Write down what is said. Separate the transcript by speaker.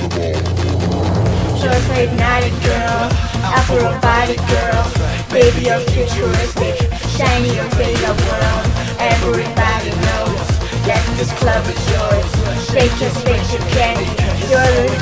Speaker 1: unstoppable. Short naughty girl, alpha robotic girl, baby of futuristic, shiny or beta world. Everybody knows that this club is yours. Shake your, spaceship, candy, you're the